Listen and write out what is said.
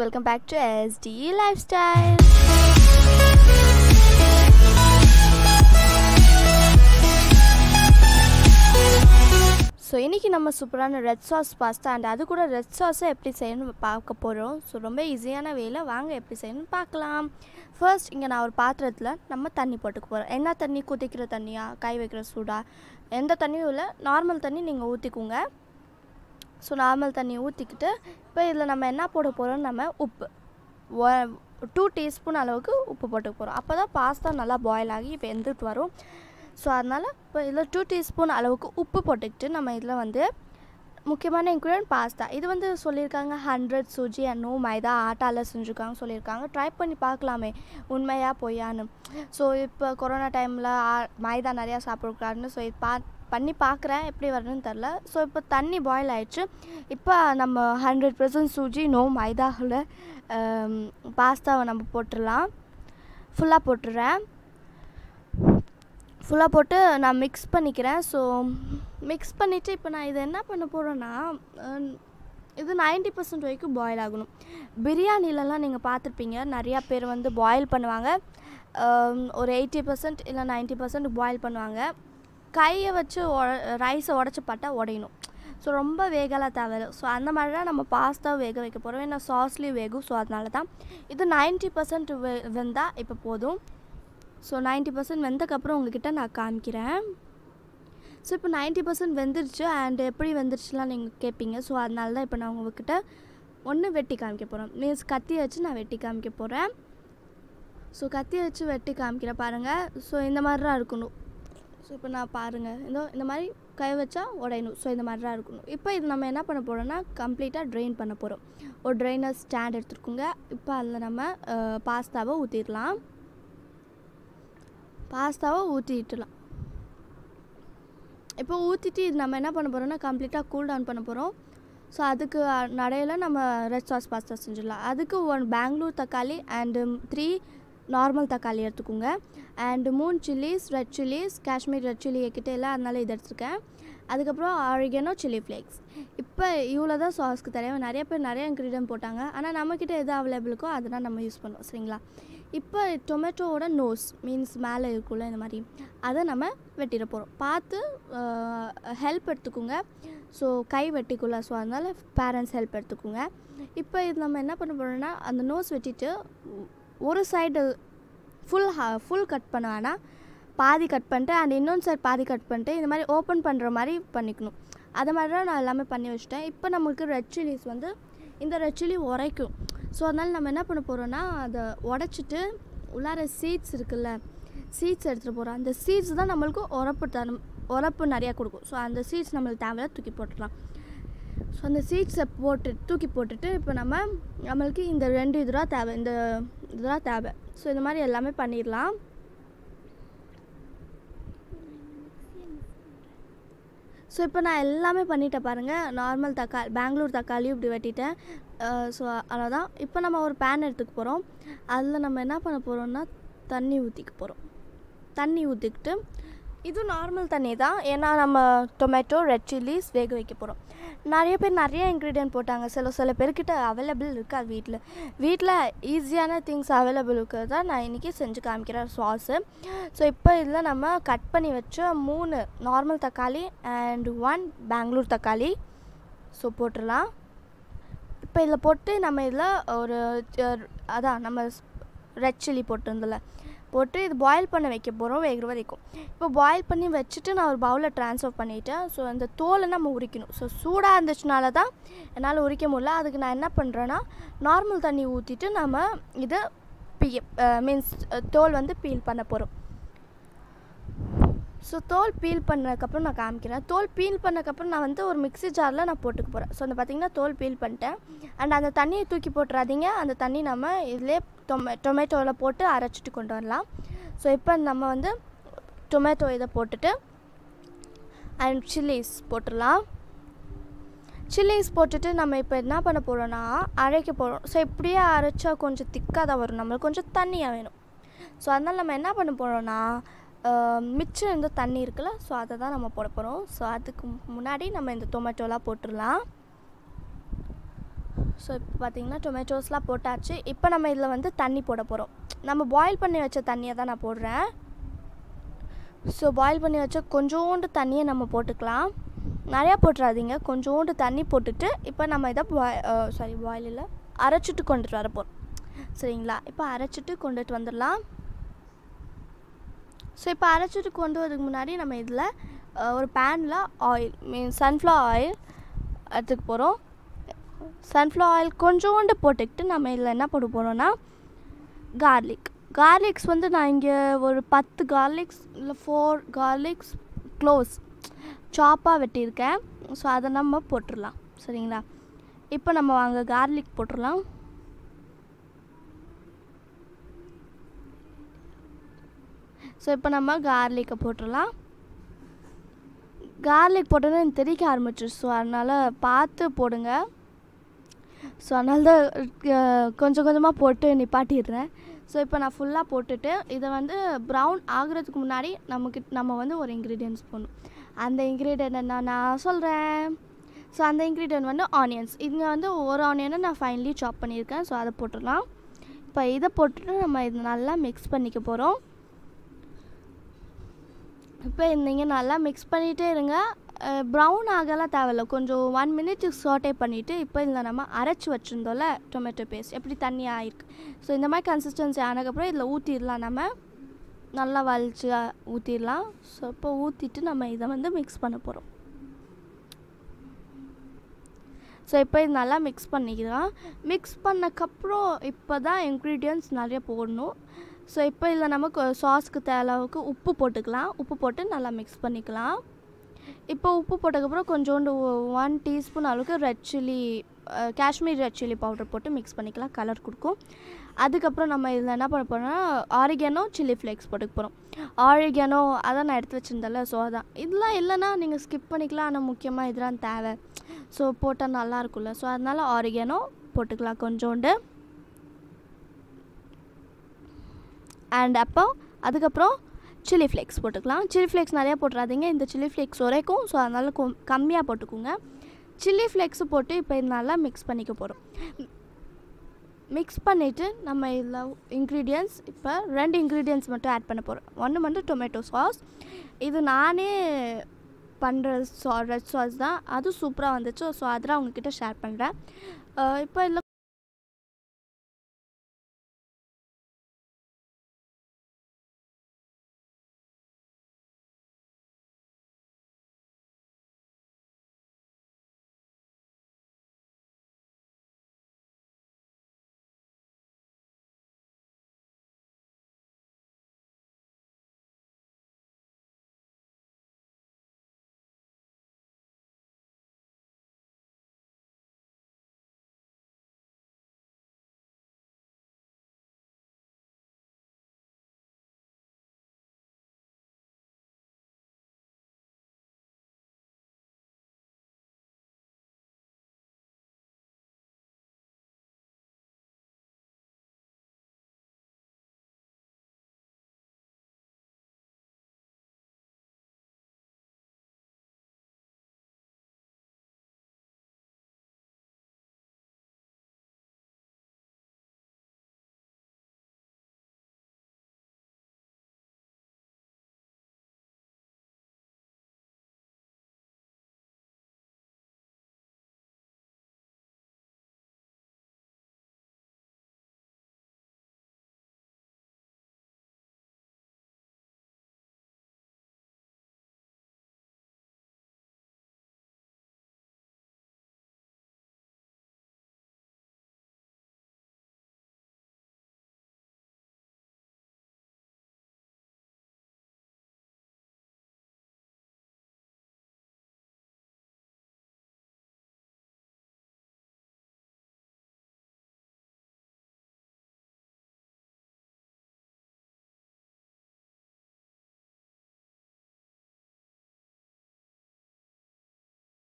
Welcome back to life Lifestyle. So இன்றைக்கி நம்ம சூப்பரான ரெட் சாஸ் பாஸ்தா அண்ட் அது கூட ரெட் சாஸை எப்படி செய்யணும்னு பார்க்க போகிறோம் ஸோ ரொம்ப ஈஸியான வேலை. வாங்க எப்படி செய்யணும்னு பார்க்கலாம். ஃபர்ஸ்ட் இங்கே நான் ஒரு பாத்திரத்தில் நம்ம தண்ணி போட்டுக்க போகிறோம் என்ன தண்ணி? கொதிக்கிற தண்ணியா? கை வைக்கிற சூடா? எந்த தண்ணியும் இல்லை. நார்மல் தண்ணி நீங்கள் ஊற்றிக்குங்க ஸோ நார்மல் தண்ணி ஊற்றிக்கிட்டு இப்போ இதில் நம்ம என்ன போட போகிறோம் நம்ம உப்பு. டூ டீஸ்பூன் அளவுக்கு உப்பு போட்டுக்க போகிறோம் அப்போ தான் பாஸ்தா நல்லா பாயில் ஆகி வெந்துட்டு வரும். ஸோ அதனால் இப்போ இதில் டூ டீஸ்பூன் அளவுக்கு உப்பு போட்டுக்கிட்டு நம்ம இதில் வந்து முக்கியமான இன்க்ரீடியன்ட் பாஸ்தா இது வந்து சொல்லியிருக்காங்க ஹண்ட்ரட் சுஜி அண்ட் மைதா ஆட்டாவில் செஞ்சுருக்காங்க சொல்லியிருக்காங்க. ட்ரை பண்ணி பார்க்கலாமே. உண்மையாக பொய்யான்னு. ஸோ இப்போ கொரோனா டைமில் மைதா நிறையா சாப்பிடக்கூடாதுன்னு ஸோ இது பா பண்ணி பார்க்குறேன் எப்படி வரணும்னு தெரில. ஸோ இப்போ தண்ணி பாயில் ஆயிடுச்சு. இப்போ நம்ம ஹண்ட்ரட் பர்சன்ட் சூஜி நோ மைதாவில் பாஸ்தாவை நம்ம போட்டுடலாம். ஃபுல்லாக போட்டுடுறேன். ஃபுல்லாக போட்டு நான் மிக்ஸ் பண்ணிக்கிறேன். ஸோ மிக்ஸ் பண்ணிவிட்டு இப்போ நான் இதை என்ன பண்ண போகிறேன்னா இது நைன்ட்டி பர்சன்ட் வரைக்கும் பாயில் ஆகணும். பிரியாணிலலாம் நீங்கள் பார்த்துருப்பீங்க. நிறையா பேர் வந்து பாயில் பண்ணுவாங்க. ஒரு எயிட்டி பர்சன்ட் இல்லை நைன்ட்டி பர்சன்ட் பாயில் பண்ணுவாங்க. கையை வச்சு ரைஸை உடச்சி பார்த்தா உடையணும். ஸோ ரொம்ப வேகலாம் தேவையில்லை ஸோ அந்த மாதிரி தான் நம்ம பாஸ்தா வேக வைக்க போகிறோம் ஏன்னா சாஸ்லேயும் வேகும். ஸோ அதனால தான் இது நைன்ட்டி பர்சன்ட் வெ வெந்தால் இப்போ போதும். ஸோ நைன்ட்டி பர்சன்ட் வெந்ததுக்கப்புறம் உங்ககிட்ட நான் காமிக்கிறேன். ஸோ இப்போ நைன்ட்டி பர்சன்ட் வெந்துருச்சு. அண்ட் எப்படி வெந்துருச்சுலாம் நீங்கள் கேட்பீங்க ஸோ அதனால தான் இப்போ நான் உங்ககிட்ட ஒன்று வெட்டி காமிக்க போகிறேன் மீன்ஸ் கத்தியை வச்சு நான் வெட்டி காமிக்க போகிறேன் ஸோ கத்தி வச்சு வெட்டி காமிக்கிறேன் பாருங்கள் ஸோ இந்த மாதிரி தான் இருக்கணும். ஸோ இப்போ நான் பாருங்கள் இந்த இந்த மாதிரி கை வச்சா உடையணும். ஸோ இந்த மாதிரி தான் இருக்கணும். இப்போ இது நம்ம என்ன பண்ண போகிறோம்னா கம்ப்ளீட்டாக ட்ரெயின் பண்ண போகிறோம் ஒரு ட்ரெயினர் ஸ்டாண்ட் எடுத்துருக்கோங்க. இப்போ அதில் நம்ம பாஸ்தாவை ஊற்றிடலாம் பாஸ்தாவை ஊற்றிட்டுலாம் இப்போ ஊற்றிட்டு இது நம்ம என்ன பண்ண போகிறோம்னா கம்ப்ளீட்டாக கூல் டவுன் பண்ண போகிறோம் ஸோ அதுக்கு நடையில் நம்ம ரெட் சாஸ் பாஸ்தா செஞ்சிடலாம். அதுக்கு ஒன் பெங்களூர் தக்காளி அண்டு த்ரீ நார்மல் தக்காளி எடுத்துக்கோங்க. அண்டு மூணு chillies red chillies Kashmir red chilli கிட்டே இல்லை அதனால இது எடுத்துருக்கேன். அதுக்கப்புறம் ஆரிகனோ சில்லி ஃப்ளேக்ஸ் இப்போ இவ்வளோ தான் சாஸ்க்கு தேவை நிறைய பேர் நிறைய இன்க்ரீடியன்ட் போட்டாங்க. ஆனால் நம்மக்கிட்ட எது அவைலபிளுக்கோ அதெல்லாம் நம்ம யூஸ் பண்ணுவோம். சரிங்களா? இப்போ டொமேட்டோவோட நோஸ் மீன்ஸ் மேலே இருக்கும்ல இந்த மாதிரி. அதை நம்ம வெட்டிட போகிறோம் பார்த்து ஹெல்ப் எடுத்துக்கோங்க. ஸோ கை வெட்டிக்குள்ள. ஸோ அதனால் பேரண்ட்ஸ் ஹெல்ப் எடுத்துக்கோங்க. இப்போ இது நம்ம என்ன பண்ண போகிறோம்னா அந்த நோஸ் வெட்டிட்டு ஒரு சைடு ஃபுல் ஹா ஃபுல் கட் பண்ண வேணாம் பாதி கட் பண்ணிட்டு அண்ட் இன்னொன்று சைடு பாதி கட் பண்ணிட்டு இந்த மாதிரி ஓப்பன் பண்ணுற மாதிரி பண்ணிக்கணும். அது மாதிரி தான் நான் எல்லாமே பண்ணி வச்சிட்டேன். இப்போ நம்மளுக்கு ரெட் சில்லிஸ் வந்து இந்த ரெட் சில்லி உரைக்கும். ஸோ அதனால் நம்ம என்ன பண்ண போகிறோன்னா அதை உடச்சிட்டு உள்ளார சீட்ஸ் இருக்குல்ல சீட்ஸ் எடுத்துகிட்டு போகிறோம் அந்த சீட்ஸ் தான் நம்மளுக்கு உரப்பு தரும் உரப்பு நிறையா கொடுக்கும். ஸோ அந்த சீட்ஸ் நம்மளுக்கு தேவையில்ல தூக்கி போட்டுடலாம். ஸோ அந்த சீட்ஸை போட்டு தூக்கி போட்டுட்டு இப்போ நம்ம நம்மளுக்கு இந்த ரெண்டு இதுதான் தேவை இந்த இதுதான் தேவை. ஸோ இந்த மாதிரி எல்லாமே பண்ணிடலாம். ஸோ இப்போ நான் எல்லாமே பண்ணிட்டேன் பாருங்கள் நார்மல் தக்காளி பெங்களூர் தக்காளியும் இப்படி வெட்டிட்டேன். ஸோ அவ்வளோதான் இப்போ நம்ம ஒரு பேன் எடுத்துக்க போகிறோம் அதில் நம்ம என்ன பண்ண போகிறோம்னா தண்ணி ஊற்றிக்க போகிறோம் தண்ணி ஊற்றிக்கிட்டு இதுவும் நார்மல் தண்ணி தான் ஏன்னா நம்ம டொமேட்டோ ரெட் சில்லிஸ் வேக வைக்க போகிறோம் நிறைய பேர் நிறைய இன்க்ரீடியன்ட் போட்டாங்க. சில சில பேர்கிட்ட அவைலபிள் இருக்காது வீட்டில் வீட்டில் ஈஸியான திங்ஸ் அவைலபிள் இருக்கிறது தான் நான் இன்றைக்கி செஞ்சு காமிக்கிறேன் சாஸு ஸோ இப்போ இதில் நம்ம கட் பண்ணி வச்ச மூணு நார்மல் தக்காளி அண்ட் ஒன் பெங்களூர் தக்காளி. ஸோ போட்டுடலாம். இப்போ இதில் போட்டு நம்ம இதில் ஒரு அதான் நம்ம ரெட் சில்லி போட்டிருந்தில்ல போட்டு இது பாயில் பண்ண வைக்க போகிறோம் வேகிற வரைக்கும். இப்போ பாயில் பண்ணி வச்சுட்டு நான் ஒரு பவுலில் ட்ரான்ஸ்ஃபர் பண்ணிவிட்டேன் ஸோ அந்த தோலை நம்ம உரிக்கணும். ஸோ சூடாக இருந்துச்சுனால தான் என்னால் உரிக்க முடியல. அதுக்கு நான் என்ன பண்ணுறேன்னா நார்மல் தண்ணி ஊற்றிட்டு நம்ம இதை பீ மீன்ஸ் தோல் வந்து பீல் பண்ண போகிறோம் ஸோ தோல் பீல் பண்ணதுக்கப்புறம் நான் காமிக்கிறேன். தோல் பீல் பண்ணக்கப்புறம் நான் வந்து ஒரு மிக்ஸி ஜாரில் நான் போட்டுக்க போகிறேன் ஸோ அந்த பார்த்திங்கன்னா தோல் பீல் பண்ணிட்டேன். அண்ட் அந்த தண்ணியை தூக்கி போட்டுறாதீங்க. அந்த தண்ணி நம்ம இதிலே டொமே டொமேட்டோவில் போட்டு அரைச்சிட்டு கொண்டு வரலாம். ஸோ இப்போ நம்ம வந்து டொமேட்டோ இதை போட்டுட்டு அண்ட் சில்லிஸ் போட்டுடலாம். சில்லிஸ் போட்டுட்டு நம்ம இப்போ என்ன பண்ண போகிறோன்னா அரைக்க போகிறோம் ஸோ இப்படியே அரைச்சா கொஞ்சம் திக்காக தான் வரும். நம்மளுக்கு கொஞ்சம் தண்ணியாக வேணும். ஸோ அதனால் நம்ம என்ன பண்ண போகிறோன்னா மிச்சம் இந்த தண்ணி இருக்குல்ல ஸோ அதை தான் நம்ம போட போகிறோம் ஸோ அதுக்கு முன்னாடி நம்ம இந்த டொமேட்டோலாம் போட்டுடலாம். ஸோ இப்போ பார்த்தீங்கன்னா டொமேட்டோஸ்லாம் போட்டாச்சு. இப்போ நம்ம இதில் வந்து தண்ணி போட போகிறோம் நம்ம பாயில் பண்ணி வச்ச தண்ணியை தான் நான் போடுறேன். ஸோ பாயில் பண்ணி வச்ச கொஞ்சோண்டு தண்ணியை நம்ம போட்டுக்கலாம். நிறையா போட்டுறாதீங்க. கொஞ்சோண்டு தண்ணி போட்டுட்டு இப்போ நம்ம இதை பாய் சாரி பாயிலில் அரைச்சிட்டு கொண்டுட்டு வர போகிறோம் சரிங்களா? இப்போ அரைச்சிட்டு கொண்டுட்டு வந்துடலாம். ஸோ இப்போ அரைச்சிட்டு கொண்டு வரதுக்கு முன்னாடி நம்ம இதில் ஒரு பேனில் ஆயில் மீன் சன்ஃப்ளவர் ஆயில் எடுத்துக்க போகிறோம் சன்ஃப்ளவர் ஆயில் கொஞ்சோண்டு போட்டுக்கிட்டு நம்ம இதில் என்ன போட போகிறோன்னா கார்லிக் கார்லிக்ஸ் வந்து நான் இங்கே ஒரு பத்து கார்லிக்ஸ் இல்லை ஃபோர் கார்லிக்ஸ் க்ளோஸ் சாப்பாக வெட்டியிருக்கேன். ஸோ அதை நம்ம போட்டுடலாம் சரிங்களா? இப்போ நம்ம வாங்க கார்லிக் போட்டுடலாம் ஸோ இப்போ நம்ம கார்லிக்கை போட்டுடலாம். கார்லிக் போட்டோன்னே எனக்கு தெரிக்க ஆரம்பிச்சிருச்சு ஸோ அதனால் பார்த்து போடுங்க. ஸோ அதனால தான் கொஞ்சம் கொஞ்சமாக போட்டு நிப்பாட்டிடுறேன். ஸோ இப்போ நான் ஃபுல்லாக போட்டுட்டு இதை வந்து ப்ரௌன் ஆகுறதுக்கு முன்னாடி நமக்கு நம்ம வந்து ஒரு இன்க்ரீடியன்ஸ் போடணும். அந்த இன்க்ரீடியன்ட் என்ன நான் சொல்கிறேன் ஸோ அந்த இன்க்ரீடியன்ட் வந்து ஆனியன்ஸ் இங்கே வந்து ஒரு ஆனியனை நான் ஃபைனலி சாப் பண்ணியிருக்கேன். ஸோ அதை போட்டுடலாம். இப்போ இதை போட்டுட்டு நம்ம இது நல்லா மிக்ஸ் பண்ணிக்க போகிறோம் இப்போ இருந்தீங்க நல்லா மிக்ஸ் பண்ணிகிட்டே இருங்க. ப்ரௌன் ஆகலாம் தேவையில்ல. கொஞ்சம் ஒன் மினிட் சோட்டே பண்ணிவிட்டு இப்போ இதில் நம்ம அரைச்சி வச்சுருந்தோம்ல டொமேட்டோ பேஸ்ட் எப்படி தண்ணி ஆயிருக்கு. ஸோ இந்த மாதிரி கன்சிஸ்டன்சி ஆனதுக்கப்புறம் இதில் ஊற்றிடலாம் நம்ம. நல்லா வலிச்சு ஊற்றிடலாம் ஸோ இப்போ ஊற்றிட்டு நம்ம இதை வந்து மிக்ஸ் பண்ண போகிறோம் ஸோ இப்போ இது நல்லா மிக்ஸ் பண்ணிக்கலாம். மிக்ஸ் பண்ணக்கப்புறம் இப்போ தான் இன்க்ரீடியன்ட்ஸ் நிறைய போடணும். ஸோ இப்போ இதில் நமக்கு சாஸ்க்கு தேவைக்கு உப்பு போட்டுக்கலாம். உப்பு போட்டு நல்லா மிக்ஸ் பண்ணிக்கலாம். இப்போ உப்பு போட்டதுக்கப்புறம் கொஞ்சோண்டு ஒன் டீஸ்பூன் அளவுக்கு red chilli Kashmir red chilli powder போட்டு மிக்ஸ் பண்ணிக்கலாம். கலர் கொடுக்கும். அதுக்கப்புறம் நம்ம இதில் என்ன பண்ண போகிறோம்னா ஆரிகேனோ சில்லி ஃப்ளேக்ஸ் போட்டுக்க போகிறோம் ஆரிகேனோ அதான் நான் எடுத்து வச்சுருந்தேன்ல ஸோ அதான். இதெல்லாம் இல்லைன்னா நீங்கள் ஸ்கிப் பண்ணிக்கலாம். ஆனால் முக்கியமாக இதெல்லாம் தேவை. ஸோ போட்டால் நல்லாயிருக்கும்ல ஸோ அதனால் ஆரிகேனோ போட்டுக்கலாம் கொஞ்சோண்டு. அண்ட் அப்போ அதுக்கப்புறம் சில்லி ஃப்ளேக்ஸ் போட்டுக்கலாம். சில்லி ஃப்ளேக்ஸ் நிறையா போட்டுறாதீங்க. இந்த சில்லி ஃப்ளேக்ஸ் உரைக்கும். ஸோ அதனால் கொ கம்மியாக போட்டுக்கோங்க. சில்லி ஃப்ளேக்ஸு போட்டு இப்போ இது நல்லா மிக்ஸ் பண்ணிக்க போகிறோம் மிக்ஸ் பண்ணிவிட்டு நம்ம இதில் இன்க்ரீடியன்ஸ் இப்போ ரெண்டு இன்க்ரீடியன்ஸ் மட்டும் ஆட் பண்ண போகிறோம் ஒன்று வந்து டொமேட்டோ சாஸ் இது நானே பண்ணுற சா ரெட் சாஸ் தான். அது சூப்பராக வந்துச்சு. ஸோ அதில் உங்ககிட்ட ஷேர் பண்ணுறேன் இப்போ இதில்